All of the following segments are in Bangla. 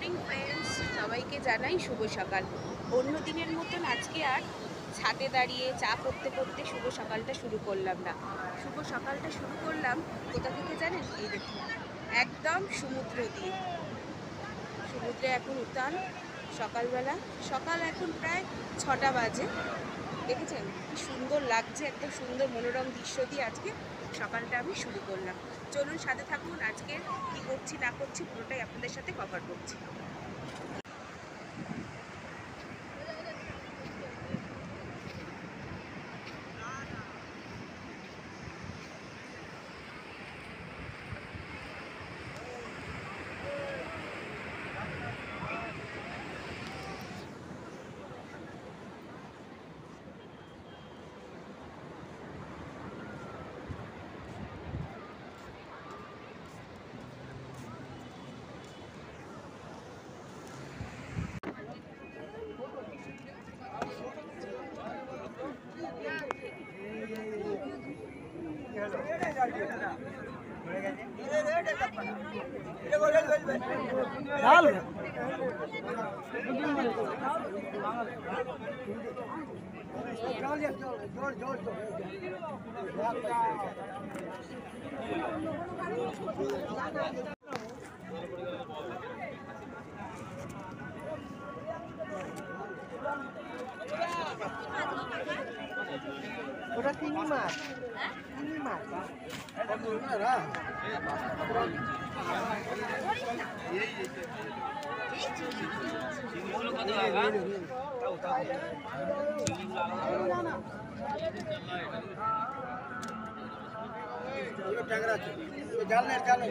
মর্নিং ফ্রেন্ডস সবাইকে জানাই শুভ সকাল। অন্য দিনের মতন আজকে আর ছাদে দাঁড়িয়ে চা করতে করতে শুভ সকালটা শুরু করলাম না। শুভ সকালটা শুরু করলাম কোথা থেকে জানেন? এই দেখুন, একদম সমুদ্র দিয়ে। সমুদ্রে এখন উতান সকালবেলা। সকাল এখন প্রায় ছটা বাজে। দেখেছেন? কি সুন্দর লাগছে, একটা সুন্দর মনোরম দৃশ্য দিয়ে আজকে সকালটা আমি শুরু করলাম। চলুন সাথে থাকুন, আজকে কি করছি, না করছি, পুরোটাই আপনাদের সাথে কভার করছি। डाल ज़ोर ज़ोर ज़ोर ওটা চিংড়ি মাছ। চিংড়ি মাছ। ট্যাংরা জাল নেই জাল নেই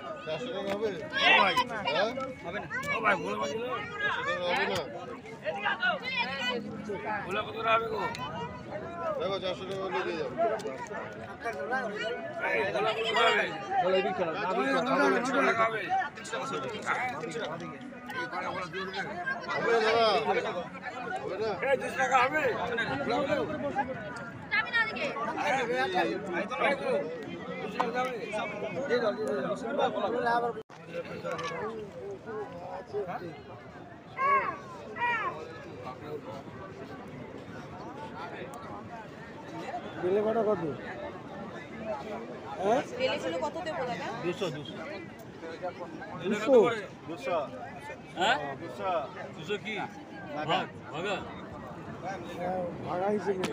দেখো চারশো টাকা লিখে যাও বেলে কটা কত হ্যাঁ দেবো দাদা দুশো দুশো হ্যাঁ দুশো দুশো কি টাকা ভাগা হিসেবে